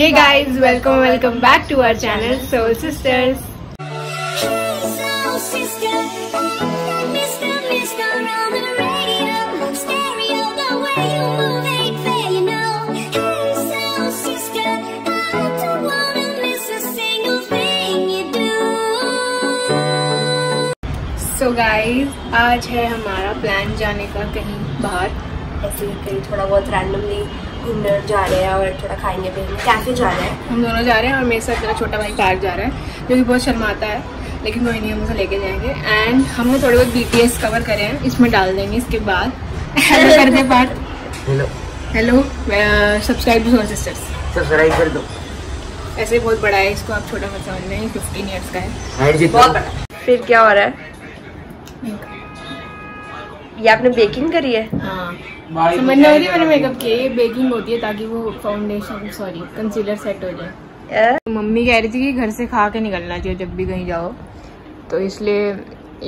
Hey guys, welcome welcome back to our channel Soul Sisters. Do. So guys, आज है हमारा plan जाने का कहीं बाहर ऐसे ही कहीं थोड़ा बहुत रैंडमली घूमने जा रहे हैं और थोड़ा खाएँगे पिएँगे कैफ़े जा रहे हैं। हम दोनों जा रहे हैं और मेरे साथ मेरा छोटा भाई पार्क जा रहा है जो कि बहुत शर्माता है लेकिन कोई नहीं हम उसे लेके जाएँगे। एंड हमने थोड़े बहुत बीटीएस कवर करे हैं इसमें डाल देंगे इसके बाद। हेलो कर दे part hello hello subscribe to sisters subscribe कर दो। ऐसे ही बहुत बड़ा है इसको आप छोटा मत समझना ये फिफ्टीन ईयर्स का है। बहुत बड़ा। फिर क्या हो रहा है? ये आपने बेकिंग करी है? हाँ। समझना होती है मैंने मेकअप किया बेकिंग होती है ताकि वो फाउंडेशन सॉरी कंसीलर सेट हो जाए। ए? मम्मी कह रही थी कि घर से खा के निकलना चाहिए जब भी कहीं जाओ। तो इसलिए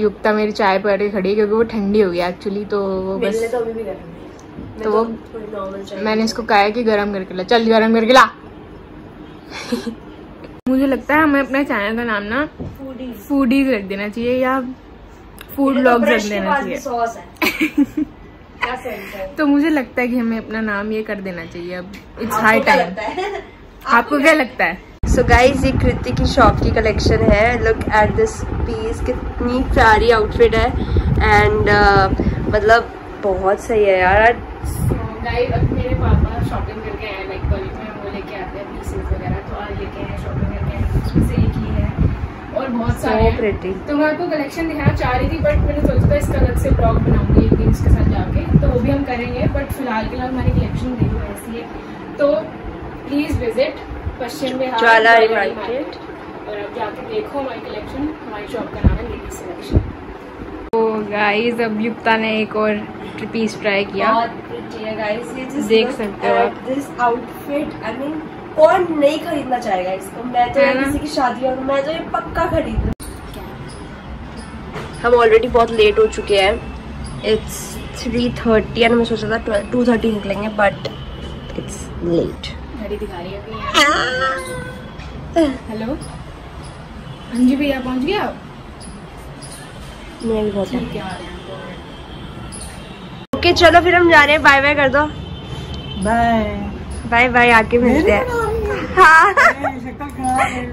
युक्ता मेरी चाय पड़ के खड़ी है क्योंकि वो ठंडी हो गई एक्चुअली तो वो बस तो अभी भी तो वो नॉर्मल मैंने इसको कहा है कि गरम करके ला चल गरम करके ला। मुझे लगता है हमें अपने चैनल का नाम ना फूडी फूडी रख देना चाहिए या फ़ूड ब्लॉग रख देना चाहिए। तो मुझे लगता है कि हमें अपना नाम ये कर देना चाहिए अब। इट्स हाई आपको क्या टाइम लगता है? आपको क्या लगता है? सो गाइज़ ये कृति की शॉप की कलेक्शन है। लुक एट दिस पीस कितनी प्यारी आउटफिट है। एंड uh, मतलब बहुत सही है यार। गाइस अब मेरे पापा शॉपिंग करके आए लाइक कॉलेज में वो लेके आते हैं पीसेस वगैरह तो आज लेके आए शॉपिंग करके आए उसमें से एक ही है और बहुत सारे तो मैं आपको कलेक्शन दिखाना चाह रही थी बट मैंने सोचा था इसका अलग से ब्लॉग बनाऊँगी एक दिन इसके साथ जाके। तो वो भी हम करेंगे बट फ़िलहाल के लिए हमारी कलेक्शन देखो ऐसी है। तो please visit Pashchim Bihar market और अब जाके देखो हमारी कलेक्शन हमारी शॉप का नाम है लेडी सिलेक्शन तो गाइस अब युक्ता ने एक और पीस ट्राई किया। बहुत प्रिटी है गाइस ये देख सकते हो आप। this outfit I mean कौन नहीं खरीदना चाहेगा इसको? मैं तो किसी की शादी में मैं तो ये पक्का खरीद। लूँ हम ऑलरेडी बहुत लेट हो चुके हैं। इट्स थ्री थर्टी एंड मैं सोचा था टू थर्टी निकलेंगे बट इट्स लेट घड़ी दिखा रही है हेलो हाँ जी भैया पहुँच गए आप? मैं भी बहुत है। हैं ओके चलो फिर हम जा रहे हैं। बाय बाय कर दो। बाय बाय बाय आके मिलते हैं। हाँ।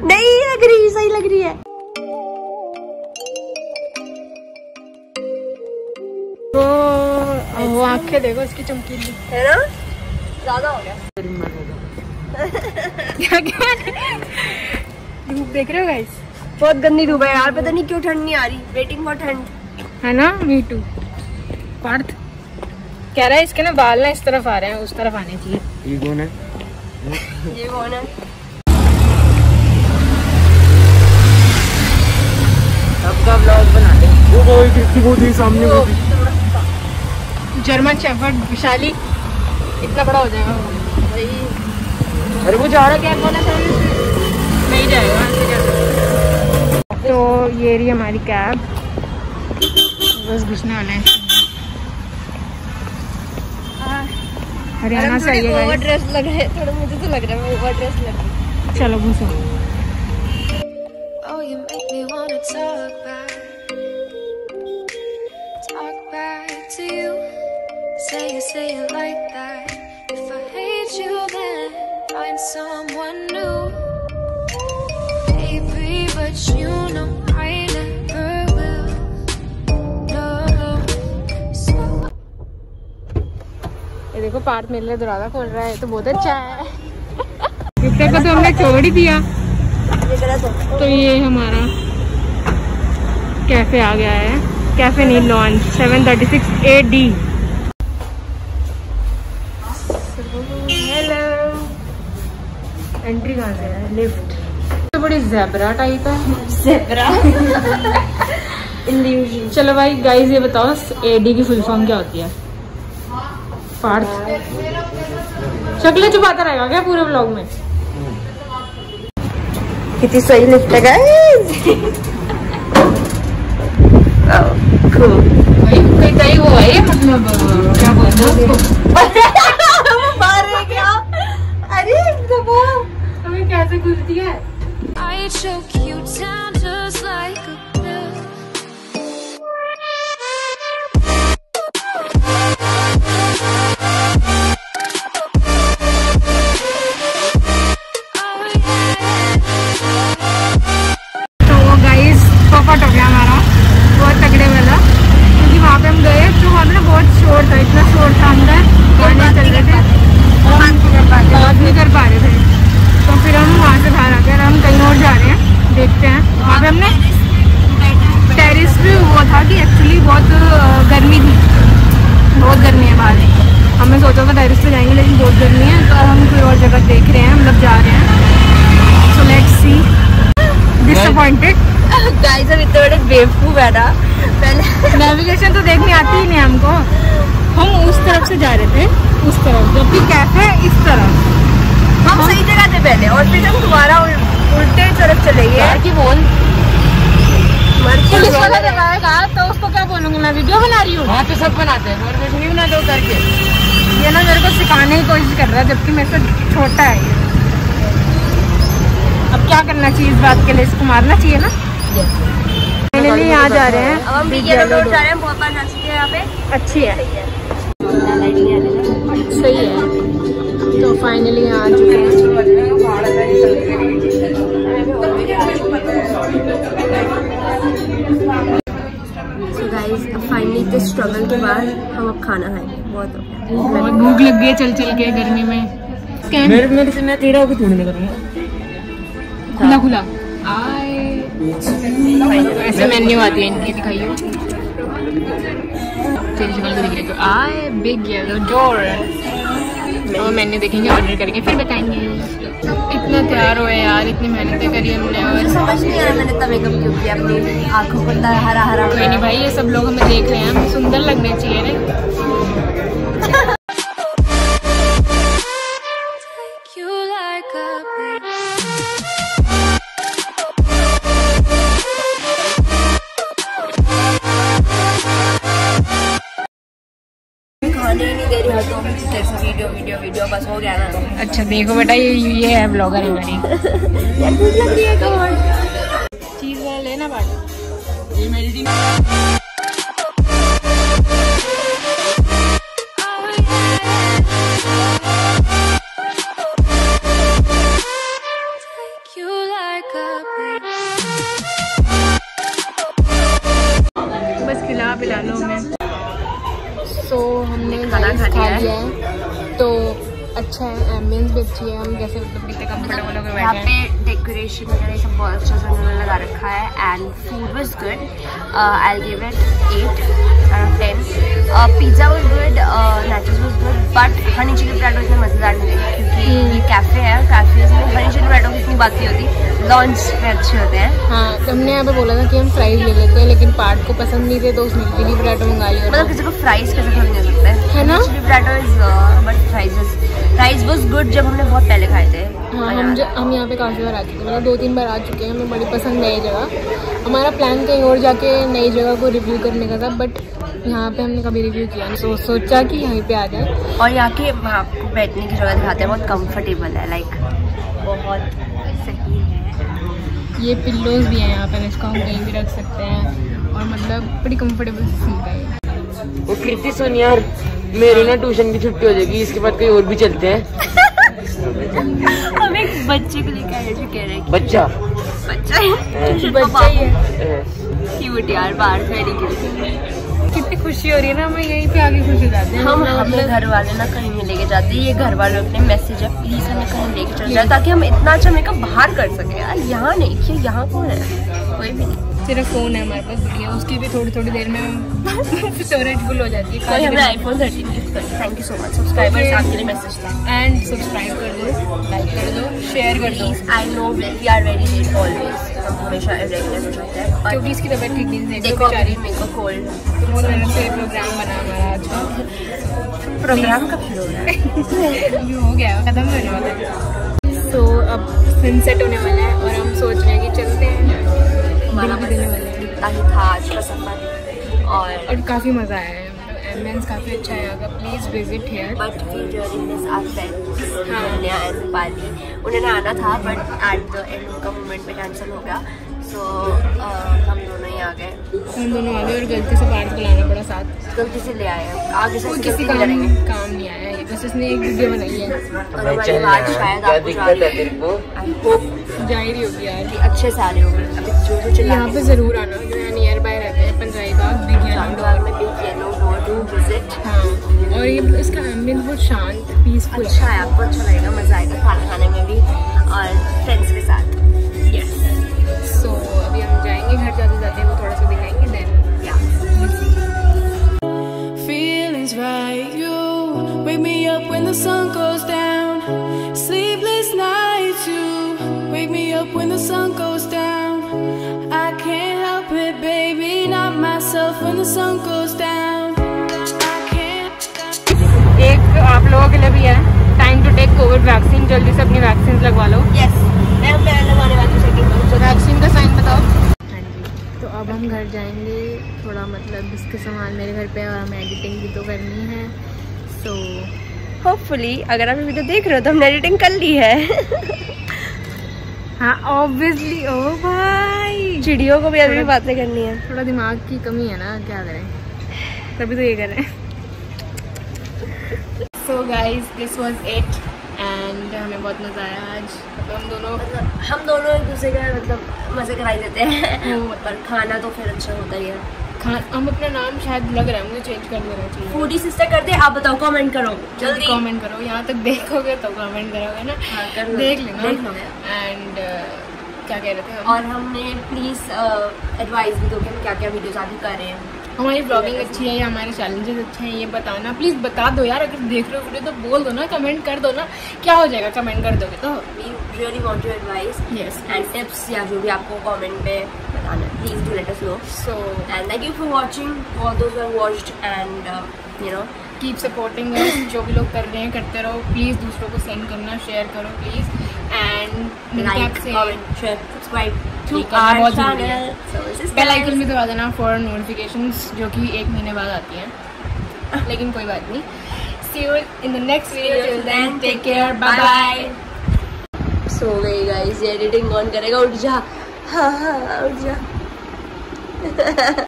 नहीं लग रही सही लग रही है। तो वो आँखें देखो इसकी चमकीली। है ना? ज़्यादा हो गया। क्या क्या? धूप देख रहे हो गाइस बहुत गंदी धूप है यार पता नहीं क्यों ठंड नहीं आ रही। वेटिंग फॉर ठंड। है ना मी टू पार्थ कह रहा है इसके ना बाल ना इस तरफ़ आ रहे हैं उस तरफ़ आने चाहिए। ये कौन है सबका ब्लॉग वो कोई कितनी सामने जर्मन शेफर्ड विशाली। इतना बड़ा हो जाएगा। वो। अरे वो जा रहा क्या? कौन है नहीं जाएगा तो ये रही हमारी कैब बस घुसने वाले हैं। हरियाणा से आइए ओवर ड्रेस लग रहा है थोड़ा मुझे तो लग रहा है ओवर ड्रेस लग रही है चलो घुसो Oh, you make me wanna talk back. Talk back to you. Say you say it like that. If I hate you, then find someone new. Baby, but you know देखो पार्थ मेरे लिए दरवाज़ा खोल रहा है तो बहुत अच्छा है। युक्ता को तो हमने छोड़ ही दिया तो ये हमारा कैफ़े आ गया है। कैफ़े नहीं launch seven thirty six A D hello entry कहाँ से है? लिफ्ट तो बड़ी जेबरा टाइप है। जेब्रा चलो भाई गाइस ये बताओ ए डी की फुल फॉर्म क्या होती है? पार्थ शक्लें छुपाता रहेगा क्या पूरे ब्लॉग में? कितनी सही लिफ्ट है गाइस कहीं कहीं वो है मतलब क्या बोलते हैं उसको? वो कैसे है? I you down just like a जगह देख रहे हैं मतलब जा रहे हैं। So let's see disappointed guys अब इतने बड़े बेवकूफ़ है ना। पहले नेविगेशन तो देखनी आती ही नहीं हमको। हम उस तरफ़ से जा रहे थे उस तरफ़ जबकि कैफ़े इस तरफ़। हम सही जगह थे पहले और फिर हम दोबारा उल्टे तरफ़ चले गए। की बोल? पुलिस वाला लगाएगा तो उसको क्या बोलूँगी मैं? वीडियो बना रही हूँ। वहाँ पे सब बनाते हैं। और नहीं बनाते हो करके। ये ना मेरे को सिखाने की कोशिश कर रहा है जबकि मेरे से छोटा है अब क्या करना चाहिए इस बात के लिए? इसको मारना चाहिए ना? फाइनली यहाँ जा रहे अब हम हैं जा रहे हैं बहुत बार यहाँ पे। अच्छी है। सही है। तो फाइनली यहाँ आ चुके हैं। फाइनली इतने स्ट्रगल के बाद हम अब खाना खाएँगे। बहुत हो गया। भूख लग गई चल चल के गर्मी में। मेरे मेरे से मैं तेरा होकर करूँगा खुला खुला। आए। ऐसे मेन्यू आती है इनकी। दिख रही है तो आए बिग येलो डोर और मैंने देखेंगे ऑर्डर करेंगे? फिर बताएँगे। इतना तैयार हुए यार इतनी मेहनतें करी हमने और समझ नहीं आ रहा मैंने इतना मेकअप क्यों किया अपनी आँखों को हरा हरा कोई नहीं भाई ये सब लोग हमें देख रहे हैं हमें सुंदर लगने चाहिए ना अच्छा देखो बेटा ये ये है ब्लॉगर हमारी है चीज़ लेना बात ये मेरी टीम सो हमने खाना खा। लिया है। तो अच्छा है एम्बियंस भी अच्छी है हम जैसे मतलब कितने कंफर्टेबल होकर यहाँ पे डेकोरेशन वगैरह सब बहुत अच्छा सा उन्होंने लगा रखा है and food was good I give it eight of pizza was good natural was good but honey chilli पराठो इतने मज़ेदार नहीं थे क्योंकि ये कैफ़े है कैफ़े में हनी चिली पराठो की इतनी बात नहीं होती लॉन्च में अच्छे होते हैं हाँ तो हमने यहाँ पे बोला था कि हम फ्राइज ले लेते हैं लेकिन पार्ट को पसंद नहीं थे तो उसने चिली पराठा मंगा लिया मतलब किसी को फ्राइज कैसे पसंद नहीं हो सकता है? है ना? Chilli पराठो is but fries fries was good जब हमने बहुत पहले खाए थे। हाँ हम ज, हम यहाँ पे काफ़ी बार आ चुके हैं मतलब दो तीन बार आ चुके हैं हमें बड़ी पसंद है ये जगह। हमारा प्लान कहीं और जाके नई जगह को रिव्यू करने का था बट यहाँ पे हमने कभी रिव्यू किया नहीं तो सोचा कि यहीं पे आ जाए। और यहाँ के आपको बैठने की जगह दिखाते हैं बहुत कंफर्टेबल है लाइक बहुत सही है। ये पिल्लोज भी हैं यहाँ पे इसको हम कहीं भी रख सकते हैं। और मतलब बड़ी कंफर्टेबल सीट है वो कृति सुन यार मेरी ना ट्यूशन की छुट्टी हो जाएगी इसके बाद कहीं और भी चलते हैं। हम एक बच्चे को लेकर आए जो कह रहे हैं बच्चा? बच्चा है। बच्चा ही है। क्यूट यार बाहर खड़ी की कितनी खुशी हो रही है ना हमें यहीं पे आके खुश हो जाते हैं। हम हमें घर वाले ना कहीं नहीं लेके जाते ये घर वालों के मैसेज है प्लीज़ हमें कहीं लेके चल जाए ताकि हम इतना अच्छा मेकअप बाहर कर सके। यार यहाँ नहीं कि यहाँ कौन है? कोई भी नहीं। सिर्फ़ फ़ोन है हमारे पास बढ़िया। उसकी भी थोड़ी थोड़ी देर में स्टोरेज फुल हो जाती है आईफोन थर्टीन कर। Thank you so much subscribers आपके लिए मैसेज था। एंड सब्सक्राइब कर दो लाइक कर दो। शेयर कर दो। I know we are very late always हमेशा रेगुलर हो जाते हैं क्योंकि इसकी तबीयत ठीक नहीं देखो मेरे को कोल्ड तो बहुत मेहनत से प्रोग्राम बना हमारा आज। का प्रोग्राम कब शुरू हो रहा है? हो गया खत्म होने वाला है। सो अब सनसेट होने वाला है और हम सोच रहे हैं कि चलते हैं। हमारा भी देने वाले हैं था आज का सफ़र और काफ़ी मज़ा आया है। एम्बियंस काफ़ी अच्छा है का please visit here but we really miss our friends हाँ। एंड रूपाली उन्होंने आना था बट एट द एंड उनका मूवमेंट पे कैंसिल हो गया. सो हम दोनों ही आ गए. हम दोनों आ गए और गलती से पार्थ को लाना पड़ा साथ। गलती से ले आए आगे से किसी नहीं काम काम नहीं आया है बस इसने एक वीडियो बनाई है। और हमारी आवाज़ शायद आपको जा दिक्कत है को? आई होप ही होगी यार कि अच्छे से आ रही होगी। अभी जो जो यहाँ पे ज़रूर आना जो यहाँ नियर बाय रहते हैं पंजाई बाग बिग येलो में बिग येलो डोर विज़िट हाँ और ये इसका एम्बियंस बहुत शांत पीसफुल अच्छा है आपको अच्छा लगेगा मज़ा आएगा खाना खाने में भी और फ्रेंड्स के साथ यस सो अभी हम जाएँगे घर जाते जाते वो थोड़ा सा दिखाएँगे then feelings right. You wake me up when the sun goes down. Sleepless nights, you wake me up when the sun goes down. I can't help it, baby, not myself when the sun goes down. लोगों के लिए भी है। Time to take covid vaccine जल्दी से अपनी vaccine लगवा लो। यस मैं अब पहले लगाने वाली हूँ सेकंड डोज वैक्सीन का साइन बताओ। हाँ जी। तो अब हम घर जाएँगे थोड़ा मतलब इसके सामान मेरे घर पे है और हमें एडिटिंग भी तो करनी है। सो होपफुली अगर आप वीडियो देख रहे हो तो हमने एडिटिंग कर ली है। हाँ ऑब्वियसली ओ भाई। चिड़ियों को भी अभी बातें करनी है। थोड़ा दिमाग की कमी है ना क्या करें? तभी तो ये करें so guys this was it and हमें बहुत मज़ा आया आज। हम दोनों मतलब हम दोनों एक दूसरे का मतलब मज़े कराई देते हैं। पर खाना तो फिर अच्छा होता ही है। हम अपना नाम शायद लग रहा है मुझे चेंज कर देना चाहिए फूडी सिस्टर कर दे आप बताओ कमेंट करो। जल्दी। कमेंट करो यहाँ तक देखोगे तो कमेंट करोगे ना? हाँ, कर देख लेना। एंड क्या कह रहे थे? और हमने प्लीज़ एडवाइस भी दो कि हम क्या क्या वीडियोस आगे कर रहे हैं। हमारी ब्लॉगिंग अच्छी है या हमारे चैलेंजेस अच्छे हैं ये बताना। प्लीज़ बता दो यार अगर देख रहे हो वीडियो तो बोल दो ना कमेंट कर दो ना। क्या हो जाएगा कमेंट कर दोगे तो? We really want to advice yes and tips या जो भी आपको कमेंट में बताना please do let us know so and thank you for watching all those are watched and you know keep supporting जो भी लोग कर रहे हैं करते रहो। प्लीज़ दूसरों को सेंड करना शेयर करो please and like comment share subscribe to our channel bell icon भी दबा देना फॉर नोटिफिकेशंस जो कि एक महीने बाद आती हैं। लेकिन कोई बात नहीं। See you in the next video till then take care bye bye so गई गाइस एडिटिंग ऑन करेगा उठ जा. हाँ हाँ उठ जा.